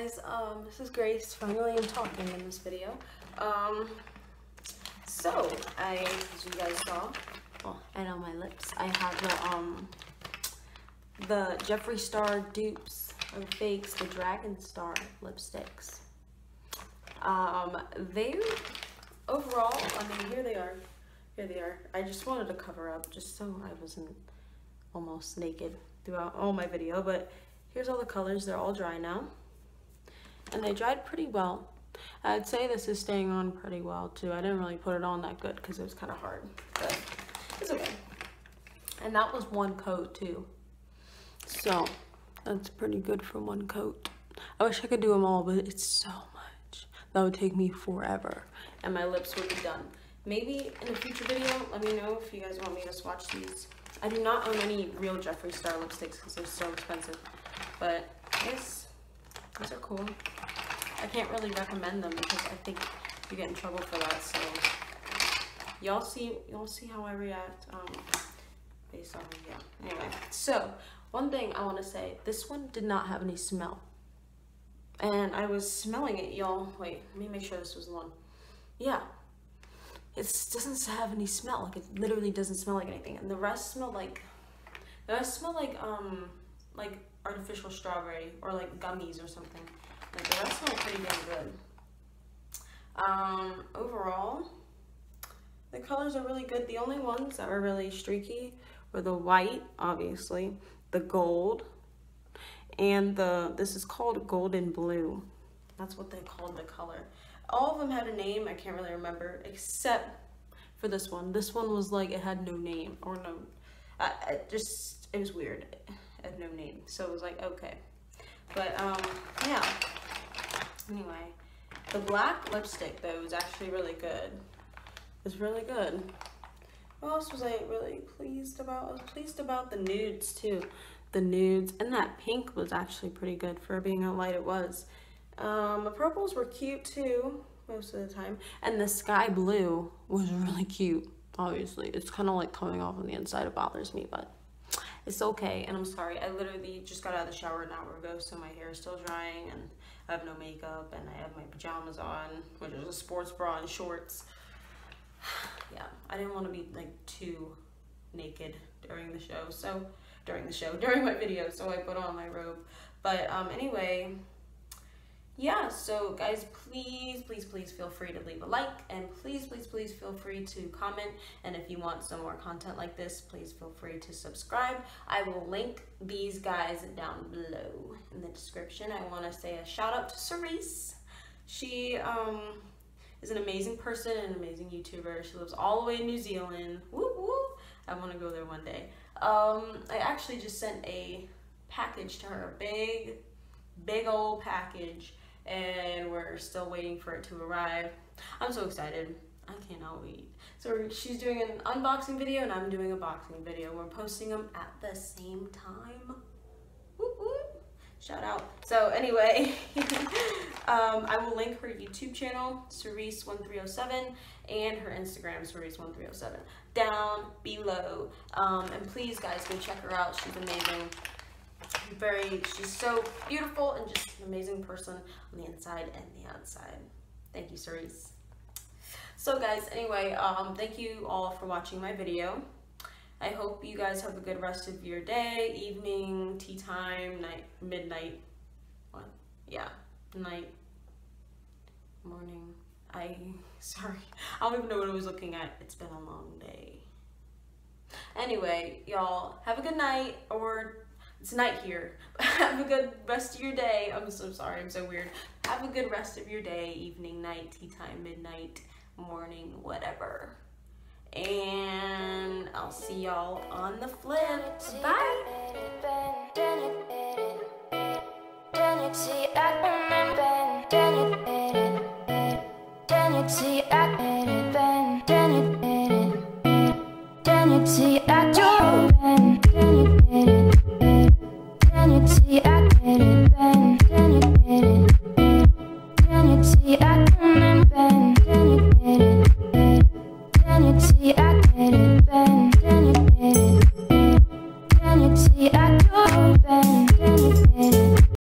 Guys, um, this is Grace. Finally I'm talking in this video. Um, so, I, as you guys saw, well, and on my lips, I have the, um, the Jeffree Star dupes, or fakes, the Dragon Star lipsticks. Um, they, overall, I mean, here they are. Here they are. I just wanted to cover up, just so I wasn't almost naked throughout all my video, but Here's all the colors. They're all dry now. And they dried pretty well. I'd say this is staying on pretty well too. I didn't really put it on that good because it was kind of hard. But it's okay. And that was one coat too. So that's pretty good for one coat. I wish I could do them all, but it's so much. That would take me forever. And my lips would be done. Maybe in a future video, let me know if you guys want me to swatch these. I do not own any real Jeffree Star lipsticks because they're so expensive. But this, these are cool. I can't really recommend them because I think you get in trouble for that. So y'all see, y'all see how I react um, based on yeah. Anyway, so one thing I want to say, this one did not have any smell. And I was smelling it, y'all. Wait, let me make sure this was the one. Yeah, it doesn't have any smell. Like it literally doesn't smell like anything. And the rest smell like, the rest smell like um like artificial strawberry or like gummies or something. Like the rest pretty damn good. Um, overall, the colors are really good. The only ones that were really streaky were the white, obviously, the gold, and the, this is called golden blue. That's what they called the color. All of them had a name, I can't really remember, except for this one. This one was like, it had no name, or no, I, I just, it was weird of no name. So it was like, okay. But um, yeah. Anyway, the black lipstick though was actually really good. It was really good. What else was I really pleased about? I was pleased about the nudes too. The nudes and that pink was actually pretty good for being how light it was. Um, the purples were cute too most of the time. And the sky blue was really cute, obviously. It's kind of like coming off on the inside. It bothers me, but it's okay, and I'm sorry. I literally just got out of the shower an hour ago, so my hair is still drying, and I have no makeup, and I have my pajamas on, which is a sports bra and shorts. yeah, I didn't want to be, like, too naked during the show, so, during the show, during my video, so I put on my robe. But, um, anyway, yeah, so guys, please, please, please feel free to leave a like and please, please, please feel free to comment. And if you want some more content like this, please feel free to subscribe. I will link these guys down below in the description. I want to say a shout out to Cerise. She um, is an amazing person, an amazing YouTuber. She lives all the way in New Zealand. Woo woo! I want to go there one day. Um, I actually just sent a package to her, a big, big old package and we're still waiting for it to arrive. I'm so excited. I cannot wait. So she's doing an unboxing video and I'm doing a boxing video. We're posting them at the same time. Whoop, whoop. Shout out. So anyway, um, I will link her YouTube channel, Cerise1307, and her Instagram, Cerise1307, down below. Um, and please, guys, go check her out. She's amazing very, she's so beautiful and just an amazing person on the inside and the outside. Thank you, Cerise. So guys, anyway, um, thank you all for watching my video. I hope you guys have a good rest of your day, evening, tea time, night, midnight, what? Yeah, night, morning. I, sorry, I don't even know what I was looking at. It's been a long day. Anyway, y'all, have a good night or it's night here. Have a good rest of your day. I'm so sorry, I'm so weird. Have a good rest of your day, evening, night, tea time, midnight, morning, whatever. And I'll see y'all on the flip. Bye.